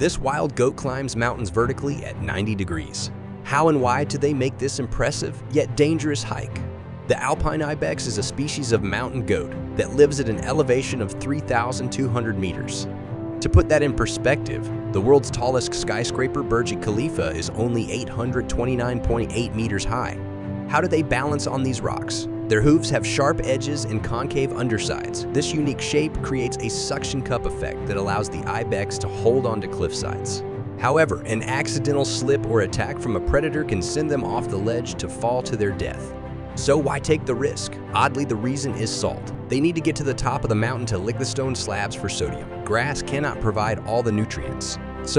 This wild goat climbs mountains vertically at 90 degrees. How and why do they make this impressive yet dangerous hike? The alpine ibex is a species of mountain goat that lives at an elevation of 3,200 meters. To put that in perspective, the world's tallest skyscraper, Burj Khalifa, is only 829.8 meters high. How do they balance on these rocks? Their hooves have sharp edges and concave undersides. This unique shape creates a suction cup effect that allows the ibex to hold onto cliff sides. However, an accidental slip or attack from a predator can send them off the ledge to fall to their death. So why take the risk? Oddly, the reason is salt. They need to get to the top of the mountain to lick the stone slabs for sodium. Grass cannot provide all the nutrients. So